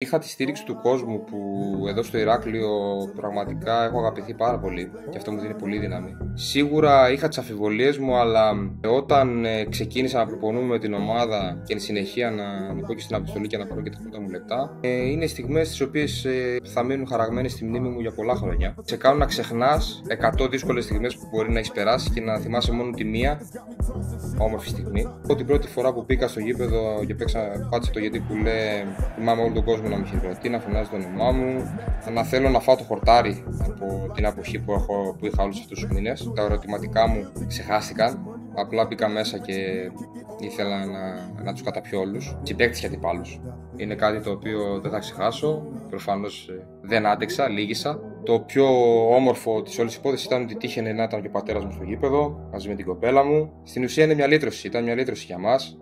Είχα τη στήριξη του κόσμου που εδώ στο Ηράκλειο πραγματικά έχω αγαπηθεί πάρα πολύ και αυτό μου δίνει πολύ δύναμη. Σίγουρα είχα τις αμφιβολίες μου, αλλά όταν ε, ξεκίνησα να προπονούμε με την ομάδα και εν συνεχεία να, να πω και στην αποστολή και να πάρω και τα πρώτα μου λεπτά, ε, είναι στιγμές τι οποίες ε, θα μείνουν χαραγμένες στη μνήμη μου για πολλά χρόνια. Σε κάνουν να ξεχνάς 100 δύσκολες στιγμές που μπορεί να έχεις περάσει και να θυμάσαι μόνο τη μία όμορφη στιγμή. Από την πρώτη φορά που μπήκα στο γήπεδο και παίξα, πάτησε το γιατί που λέει θυμάμαι όλο τον κόσμο να με χειροκροτεί, να φωνάζει το όνομά μου, να θέλω να φάω το χορτάρι από την αποχή που, έχω, που είχα όλους αυτούς τους μήνες. Τα ερωτηματικά μου ξεχάστηκαν. Απλά μπήκα μέσα και ήθελα να, να τους καταπιώ όλους. Συμπαίκτης και αντιπάλου. Είναι κάτι το οποίο δεν θα ξεχάσω. Προφανώς ε, δεν άντεξα, λύγησα. Το πιο όμορφο της όλης υπόθεσης ήταν ότι τύχαινε να ήταν και ο πατέρας μου στο γήπεδο μαζί με την κοπέλα μου. Στην ουσία είναι μια λύτρωση, ήταν μια λύτρωση για μας.